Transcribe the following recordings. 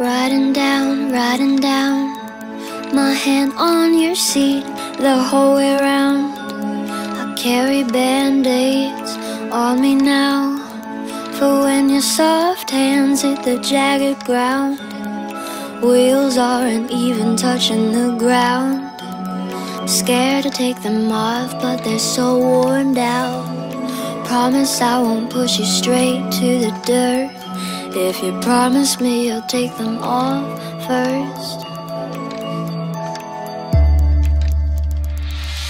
Riding down, riding down, my hand on your seat the whole way round. I carry band aids on me now. For when your soft hands hit the jagged ground, wheels aren't even touching the ground. Scared to take them off, but they're so worn out. Promise I won't push you straight to the dirt. If you promise me you'll take them off first.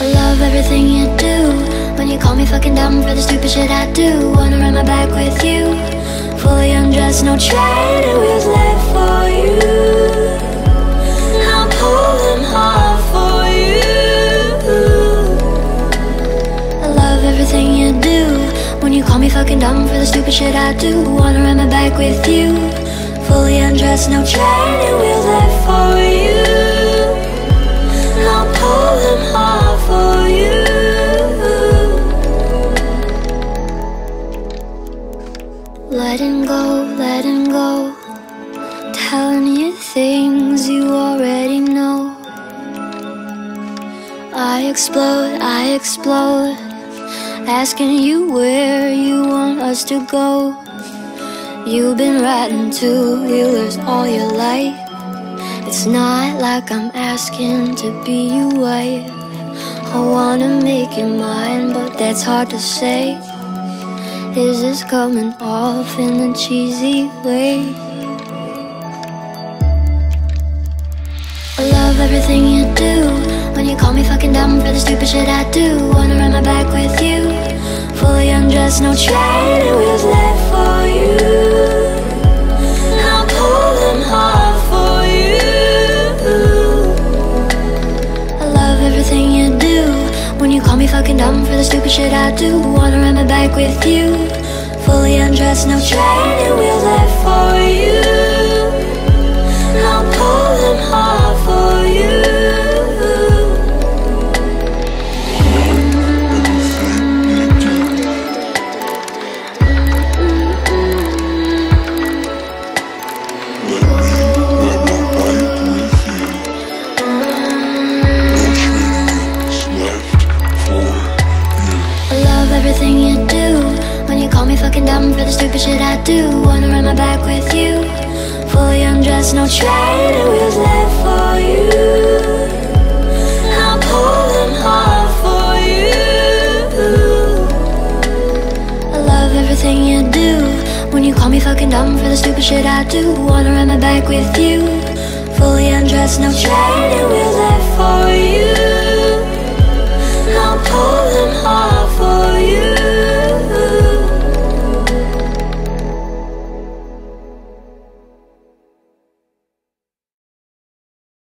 I love everything you do. When you call me fucking dumb for the stupid shit I do. Wanna run my back with you. Fully undressed, no training wheels me fucking dumb for the stupid shit I do. Wanna run my back with you. Fully undressed, no training wheels left for you. I'll pull them hard for you. Letting go, letting go. Telling you things you already know. I explode, I explode. Asking you where you want us to go. You've been riding two wheelers all your life. It's not like I'm asking to be your wife. I wanna make you mine, but that's hard to say. Is this coming off in a cheesy way? I love everything you do. You call me fucking dumb for the stupid shit I do. Wanna run my back with you. Fully undressed, no training wheels left for you. I'll pull them hard for you. I love everything you do. When you call me fucking dumb for the stupid shit I do. Wanna run my back with you. Fully undressed, no training wheels left everything you do. When you call me fucking dumb for the stupid shit I do. Wanna run my back with you. Fully undressed, no training wheels left for you. I'll pull them hard for you. I love everything you do. When you call me fucking dumb for the stupid shit I do. Wanna run my back with you. Fully undressed, no training wheels left for